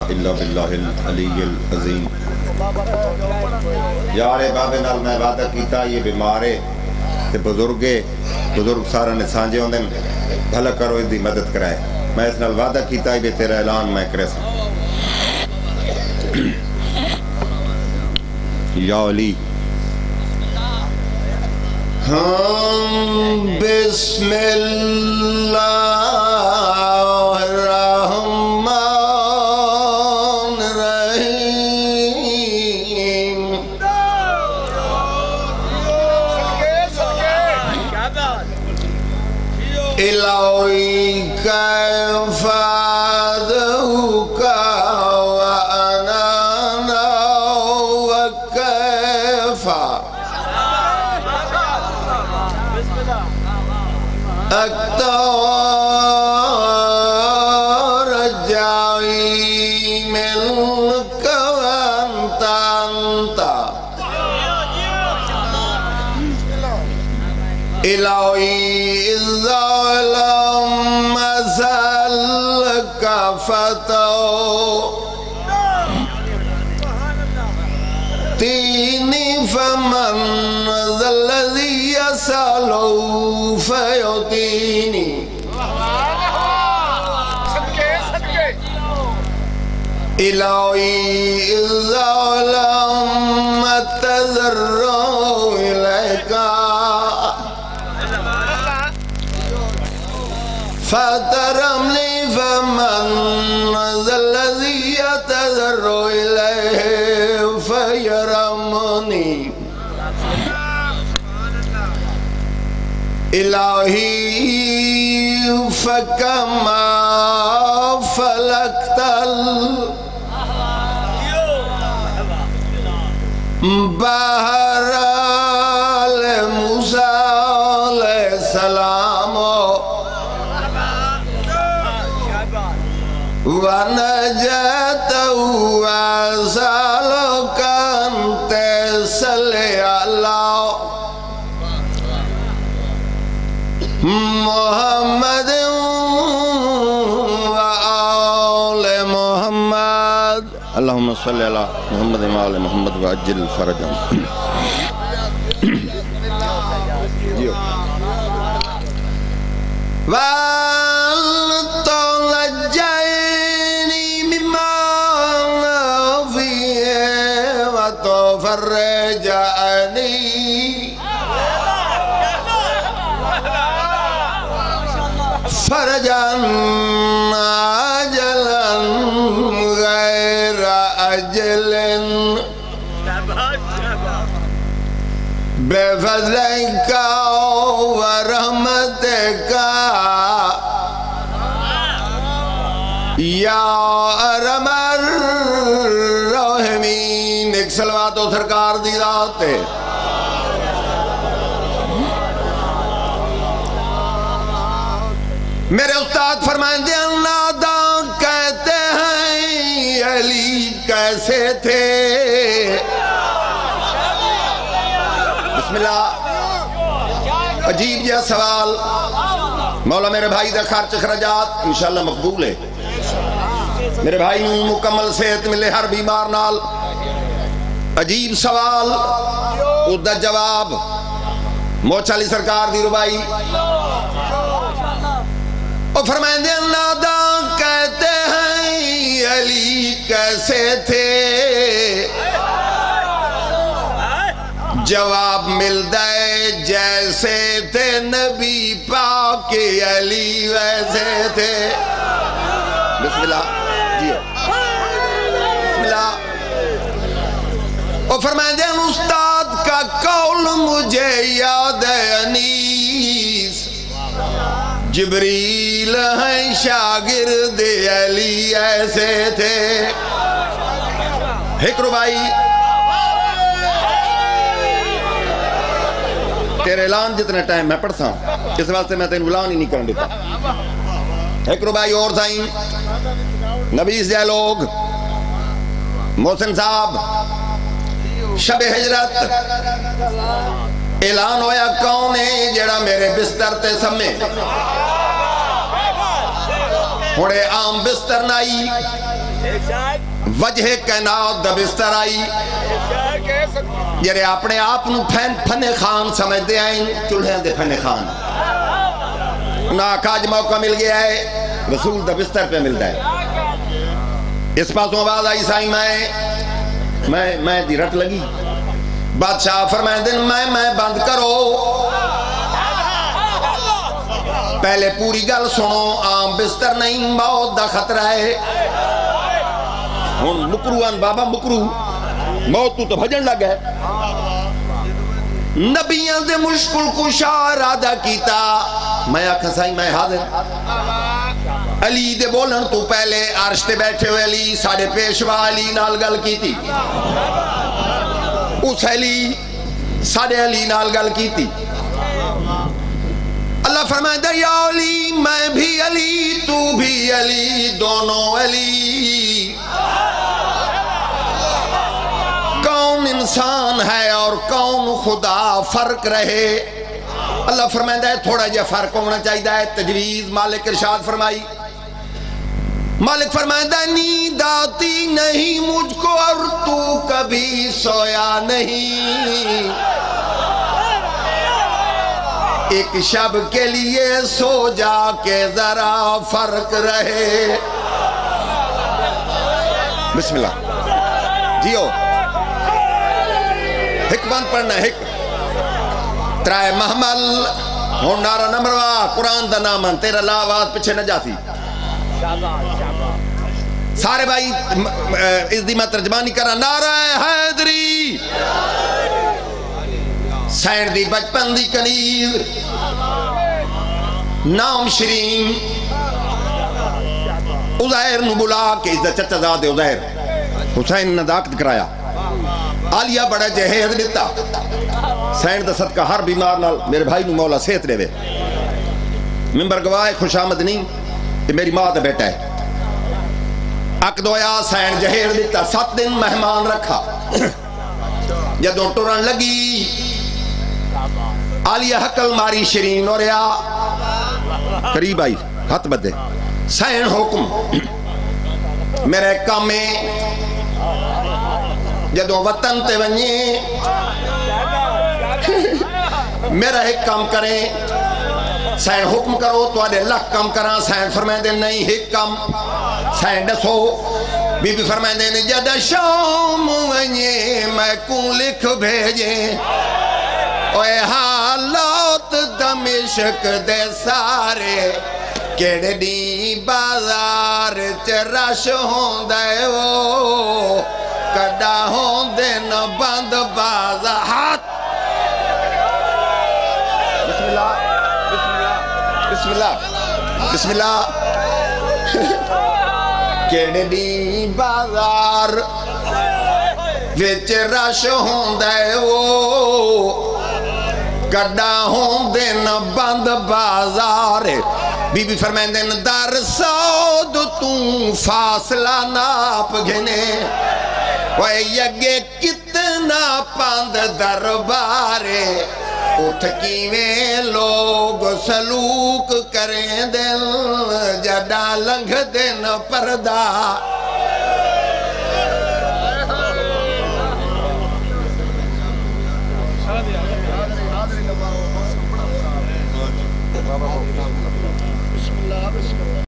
الا باللہ العلی العظیم۔ یار بابے نال میں وعدہ کیتا، یہ بیمارے تے بزرگے بزرگ سارا نے سانجے ہوندے بھلا کرو اس دی مدد کرائے۔ میں اس نال وعدہ کیتا ہے تیرا اعلان میں کرے سا۔ یا علی۔ ہم بسم اللہ إلهك فادهك وأنانا وكيف إلهي إذا لم أسألك فتو. تيني فمن ذا الذي يسأل فيعطيني إلهي إذا لم أتذرع إليك. فترمني فمن ذا الذي يتذر إليه فيرمني إلهي فكما فلكت البحر. اللهم صل على محمد وآل محمد وعجل فرجهم وتلجيني وتفرجني فرجا عجلا غير أجل بفضلك ورحمتك یا ارحم الراحمین ایک سلوات و سرکار دی ذات ہے میرے استاد فرمائیں دے نادا کہتے ہیں علی کیسے تھے بسم اللہ عجیب یہ سوال مولا میرے بھائی دا خرچ خرجات انشاءاللہ مقبول ہے میرے بھائی نوں مکمل صحت ملے ہر بیمار نال عجیب سوال او دا جواب موچالی سرکار دی ربائی اور فرمائیں دے نادا کہتے ہیں، علی کیسے تھے؟ جواب مل دے، جیسے تھے، نبی پاک علی ویسے تھے۔ بسم اللہ۔ جی۔ اور فرمائیں دے استاد کا قول مجھے یاد ہے، انیس۔ جبریل ہیں شاگرد علی، ایسے تھے۔ ایک ربائی تیرے اعلان جتنے ٹائم میں پڑھتا ہوں، اس واسطے میں تین اعلان ہی نہیں کرن دیتا۔ ایک ربائی اور سائیں نبی سے لوگ، محسن صاحب شب ہجرت۔ اعلان ہویا کون ہے جڑا میرے بستر تے سمے۔ ہوڑے عام بستر نائی۔ وجہ کائنات دا بستر آئی۔ جرے اپنے آپ نو پھن پھنے خان سمجھ دے آئیں چولہے دے پھنے خان۔ نا کاج موقع مل گیا ہے، رسول دا بستر پہ مل ہے۔ اس پاسوں آواز آئی سائی میں میں میں دی رٹ لگی۔ بادشاہ فرمائے دن میں میں بند کرو۔ پہلے پوری گل سنو، عام بستر نہیں، موت دا خطرہ ہے۔ ہن مکرو، ان بابا مکرو۔ موت تو تو بھجن لگ ہے۔ نبیاں دے مشکل کو ارادہ کیتا۔ میں آکھا سائی، میں حاضر۔ علی دے بولن تو پہلے عرش تے بیٹھے ہوئے علی ساڑھے پیشوا علی نال گل کی تھی اس علی ساڑھے علی نال گل کی تھی اللہ فرمائے دا یا علی، میں بھی علی، تو بھی علی، دونوں علی۔ کون انسان ہے اور کون خدا فرق رہے؟ اللہ فرمائے ہے تھوڑا جا فرق ہونا چاہیے۔ تجویز مالک ارشاد فرمائی۔ مالک فرمائے نیند آتی نہیں مجھ کو اور تو کبھی سویا نہیں۔ ایک شب کے لیے سو جا کے ذرا فرق رہے۔ بسم اللہ۔ جیو۔ ہک بند پڑھنا ہک ترائے محمل ہون نارا نمروا قرآن دا نامن تیرا لاوات پچھے نہ جاتی۔ سارے بھائی اس دی میں ترجمانی کرا نعرہ حیدری۔ سینڈ دی بچپن دی کنیز نام شرین ازائر نو بلا کہ عزت چچا زادے ازائر حسین نے داکت کرایا۔ آلیا بڑا جہید دیتا سینڈ دا صدقہ ہر بیمار نال، میرے بھائی نو مولا صحت سیت رہے ممبر گواہ خوش آمد نہیں۔ یہ میری ماں دا بیٹا ہے۔ اکدویا سین جہیر دیتا سات دن مہمان رکھا۔ جدو ٹورن لگی آلیہ حقل ماری شرین اور یا قریب آئی ہاتھ بدے۔ سین حکم۔ میرے کام میں جدو وطن تے ونجے میرا ایک کام کریں۔ سین حکم کرو تو آدھے لکھ کام کرا سین فرمائے دے نہیں ایک کام سین ڈسو بی بی فرمائے دے جد شام ونجے میں کون لکھ بھیجے۔ اوے حالات دمشق دے سارے، کیڑے دی بازار چرش ہوں دے وہ۔ کڑا ہوں دے نہ بند بازار ہاتھ بسم اللہ. بسم اللہ. کیڑے دی بازار ویچ رش ہوں دے وہ؟ کڑا ہوں دن بند بازار. بی بی فرمائن دن در سود توں فاصلہ ناپ گھنے. وے یگے کتنا پاند دربارے؟ اٹھ کیویں لوگ سلوک کریں دل جڈا لنگھ دن پردہ